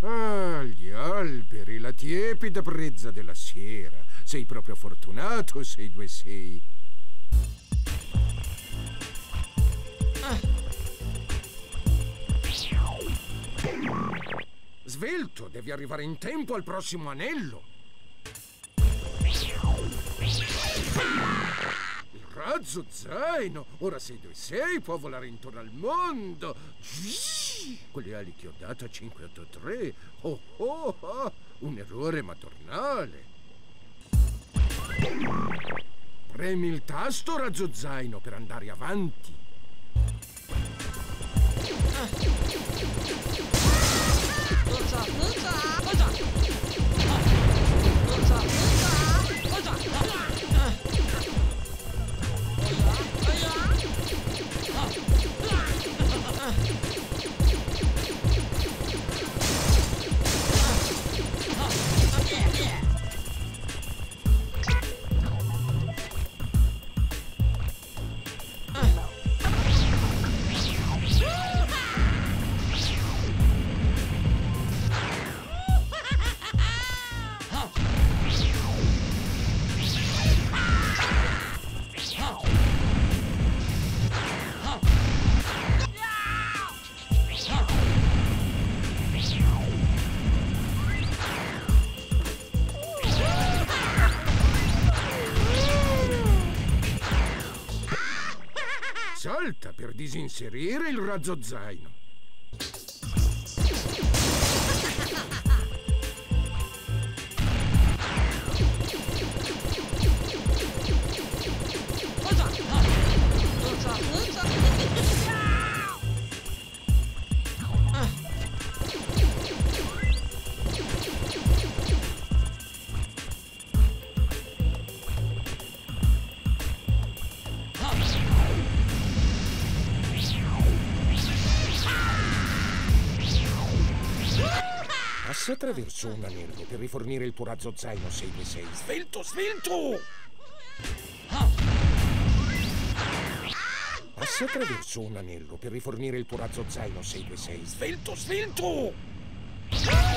Ah, gli alberi, la tiepida brezza della sera. Sei proprio fortunato, sei due sei. Ah. Svelto, devi arrivare in tempo al prossimo anello. Il razzo zaino, ora sei due sei, può volare intorno al mondo. Zzz dato a 583! Oh oh oh! Un errore madornale! Premi il tasto, razzo zaino, per andare avanti. Hızla hızla hızla. Salta per disinserire il razzo zaino. Passa attraverso un anello per rifornire il tuo razzo zaino 626. Svelto, svelto! Passa attraverso un anello per rifornire il tuo razzo zaino 626. Svelto, svelto! Stai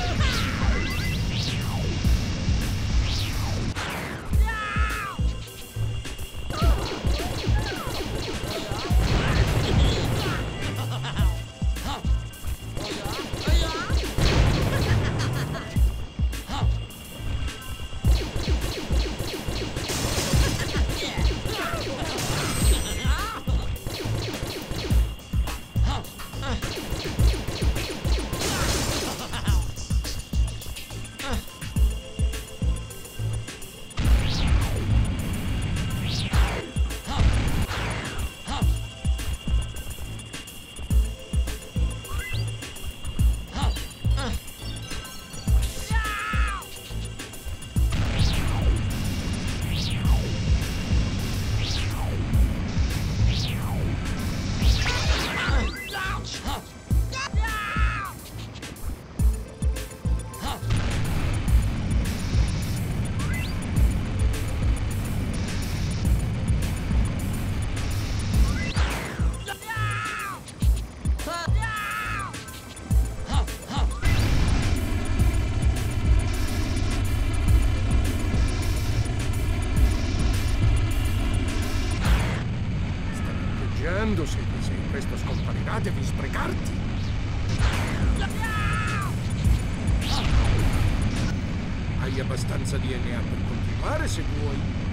lampeggiando 626. Presto scomparirà, devi sprecarti. Hai abbastanza DNA per continuare se vuoi.